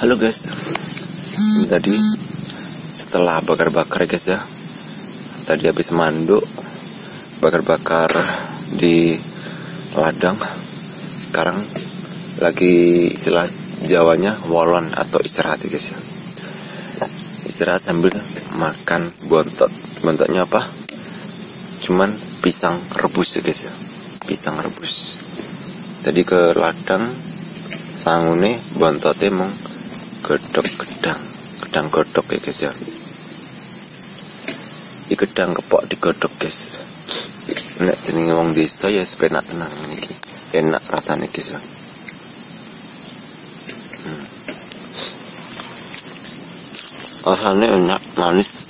guys. Tadi setelah bakar-bakar guys ya. Tadi habis manduk bakar-bakar di ladang. Sekarang lagi istilah Jawanya wolon atau istirahat guys ya. Istirahat sambil makan bontot. Bontotnya apa? Cuman pisang rebus ya guys ya. Pisang rebus. Tadi ke ladang sangune bontote mong gedok gedang gedang godok ya guys ya. Di gedang kepok digodok guys. Nek jenenge wong desa ya sepenak tenang ini enak rasanya guys ya. Hmm. rasanya enak manis.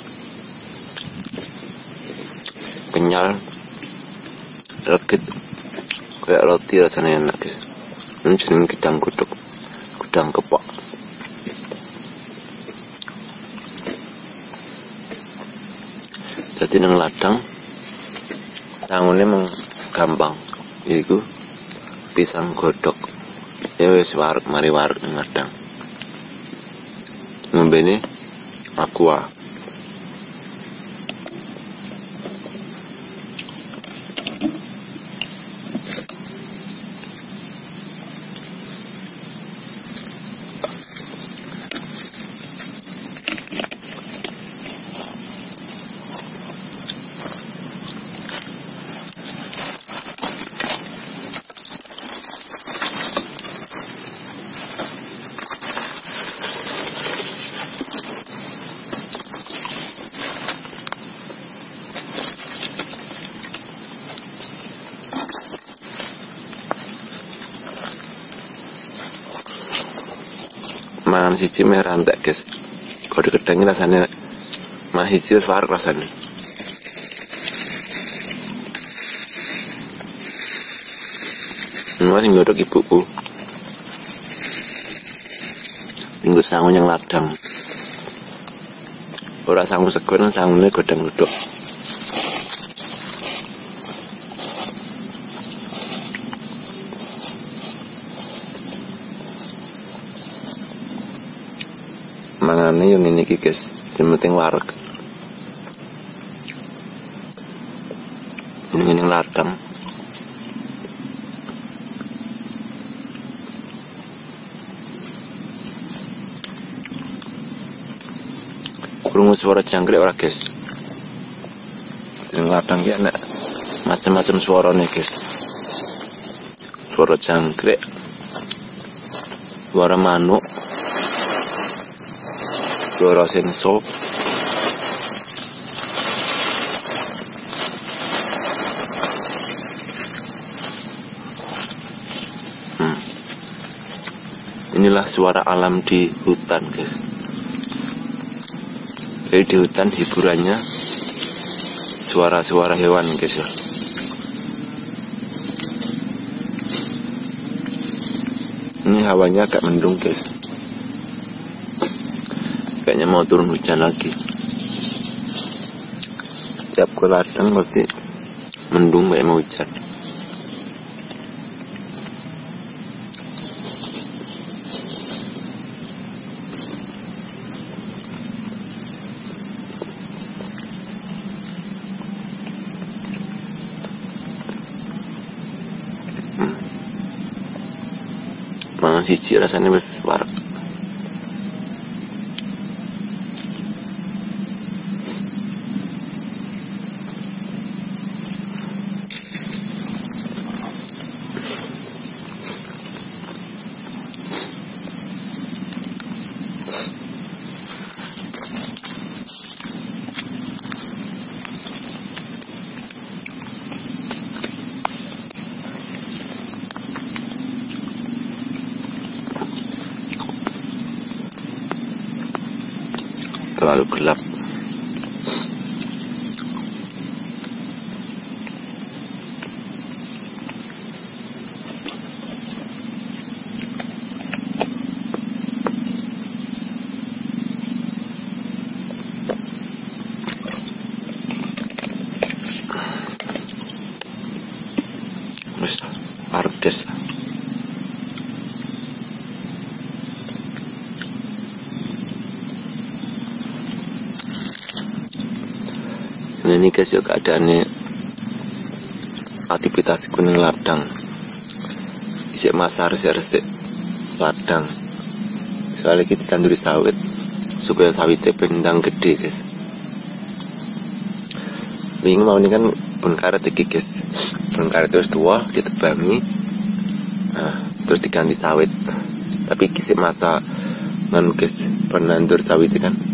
Kenyal. Legit. Kayak roti rasanya enak guys. Ini jeneng gedang godok gedang kepok jadi nang ladang sangune meng gampang yaiku pisang godok ya wis warek mari warek nang ladang. Ngombene aqua mangan siji meh rantek guys. Kalau digedangin rasanya mah siji fark rasanya masih ngodok ibuku. Tinggal sangun yang ladang. Ora sangu segon sangune godang mangane yang ini iki guys. Sing penting wareg. Ini yang ladang krungu suara jangkrik ora guys. Yang ladang ki enak. Macam-macam suara nih guys. Suara jangkrik. Suara manuk suara sensor hmm. inilah suara alam di hutan guys. Jadi di hutan hiburannya suara-suara hewan guys ya. Ini hawanya agak mendung guys kayaknya mau turun hujan lagi. Tiap ke ladang pasti mendung kayak mau hujan. Hmm. mangan siji rasanya warek terlalu gelap. Wis arep guys ini guys ya keadaannya aktivitas kuning ladang. Masa resik-resik ladang. Soalnya kita tanduri sawit supaya sawitnya pendang gede guys. Bingung mau ini kan pun karet iki guys. Pun karet terus tua ditebangi. Nah, terus diganti sawit. Tapi kisih masa nganu guys penandur sawit kan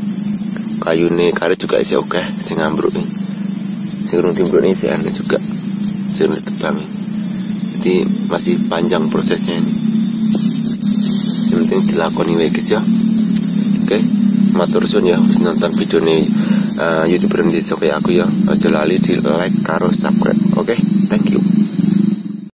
kayu nih karet juga isi oke sing ambruk nih sing urung timbruk nih isi aneh juga sing ditebang jadi masih panjang prosesnya ini yang penting dilakoni wae guys ya. Oke matur suwun ya wis nonton video nih uh, youtuber di kayak aku ya. Aja lali di like karo subscribe oke